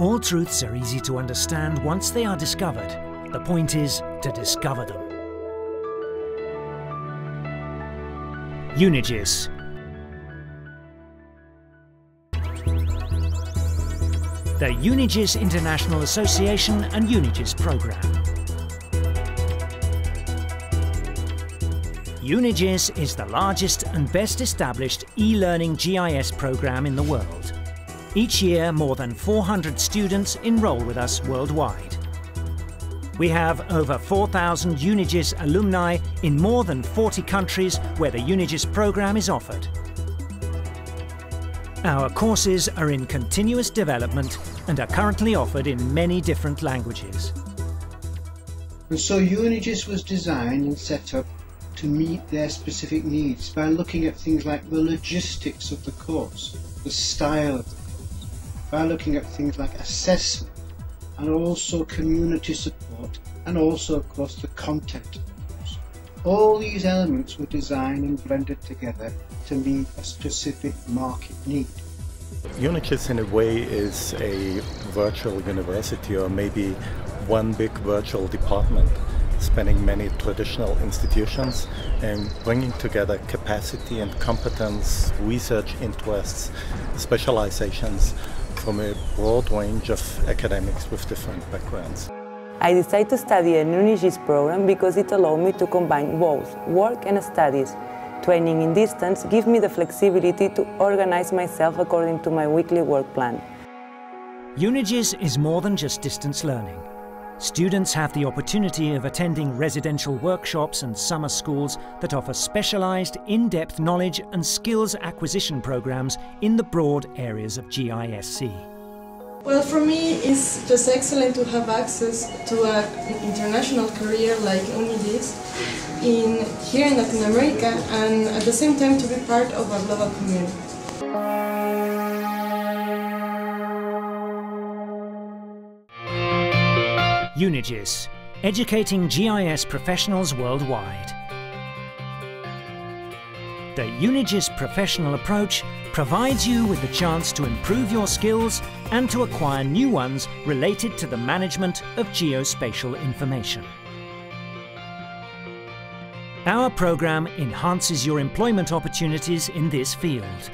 All truths are easy to understand once they are discovered. The point is to discover them. Unigis. The Unigis International Association and Unigis Programme. Unigis is the largest and best established e-learning GIS program in the world. Each year, more than 400 students enroll with us worldwide. We have over 4,000 Unigis alumni in more than 40 countries where the Unigis program is offered. Our courses are in continuous development and are currently offered in many different languages. And so Unigis was designed and set up to meet their specific needs by looking at things like the logistics of the course, the style of the by looking at things like assessment and also community support and also of course the content. All these elements were designed and blended together to meet a specific market need. Unigis in a way is a virtual university or maybe one big virtual department spanning many traditional institutions and bringing together capacity and competence, research interests, specializations from a broad range of academics with different backgrounds. I decided to study a Unigis program because it allowed me to combine both work and studies. Training in distance gives me the flexibility to organize myself according to my weekly work plan. Unigis is more than just distance learning. Students have the opportunity of attending residential workshops and summer schools that offer specialised, in-depth knowledge and skills acquisition programmes in the broad areas of GISC. Well, for me, it's just excellent to have access to an international career like Unigis in, here in Latin America and at the same time to be part of a global community. Unigis, educating GIS professionals worldwide. The Unigis professional approach provides you with the chance to improve your skills and to acquire new ones related to the management of geospatial information. Our program enhances your employment opportunities in this field.